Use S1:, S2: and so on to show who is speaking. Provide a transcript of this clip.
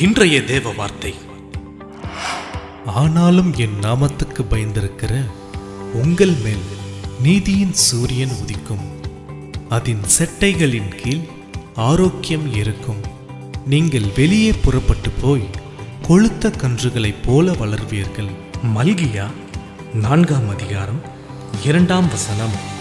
S1: இன்றைய தேவ வார்த்தை.
S2: ஆனாலும் என் நாமத்துக்கு பயந்திருக்கிற உங்கள் மேல் நீதியின் சூரியன் உதிக்கும். அதன் செட்டைகளின் கீழ் ஆரோக்கியம் இருக்கும். நீங்கள் வெளியே புறப்பட்டு போய் கொழுத்த கன்றுகளைப் போல வளர்வீர்கள்.
S1: மல்கியா நான்காம் அதிகாரம் இரண்டாம் வசனம்.